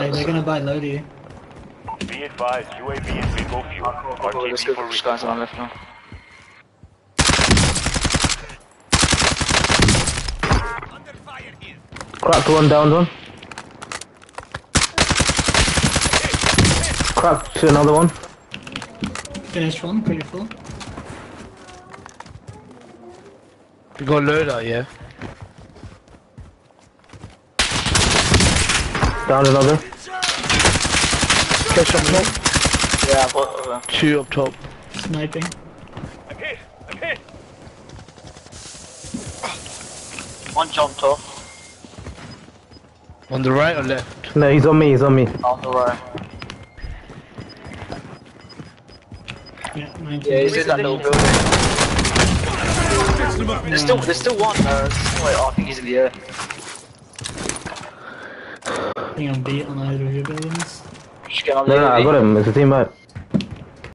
Like, they're gonna buy low to you. Be advised, UAV is bingo fuel. I'll probably just RTB go for for guy's on left now. Cracked one, down one. Cracked another one. Finished one, pretty full. You got loader, yeah? Down another. Catch on top. Yeah, I've got uh, Two up top. Sniping. I'm hit! I'm hit! one jumped off On the right or left? No, he's on me, he's on me. on the right. Yeah, 19. Yeah, he's in that little building. There's still, there's still one. Uh, wait, oh, I think he's in the air. Think I'm beat on either of your buildings. No, no, I got him. It's a team.